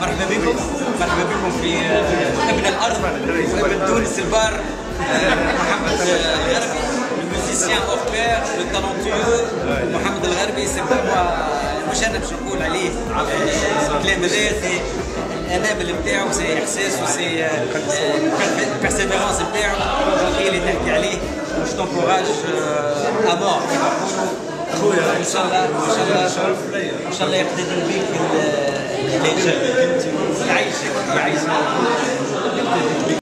مرحبا بكم مرحبا بكم في ابن الأرض وابن تونس البار محمد الغربي الموسيسيان اوفير لو محمد الغربي سي مش أنا باش نقول عليه كلام هذا الامل نتاعو سي احساس سي بيرسيفيرونس نتاعو هي اللي تحكي عليه باش تنكوراج امور كيما نقولوا خويا ان شاء الله ان شاء الله ان شاء الله يقتدي بك الانجاب يعيشك يعيشك